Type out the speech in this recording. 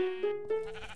Ha ha ha!